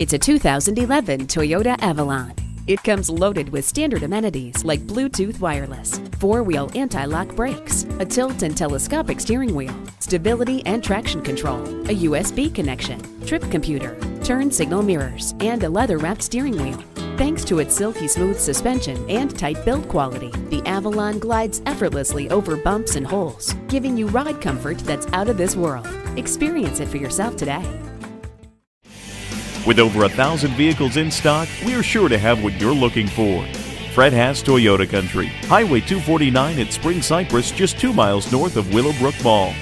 It's a 2011 Toyota Avalon. It comes loaded with standard amenities like Bluetooth wireless, four-wheel anti-lock brakes, a tilt and telescopic steering wheel, stability and traction control, a USB connection, trip computer, turn signal mirrors, and a leather-wrapped steering wheel. Thanks to its silky smooth suspension and tight build quality, the Avalon glides effortlessly over bumps and holes, giving you ride comfort that's out of this world. Experience it for yourself today. With over a thousand vehicles in stock, we are sure to have what you're looking for. Fred Haas Toyota Country, Highway 249 at Spring Cypress, just two miles north of Willowbrook Mall.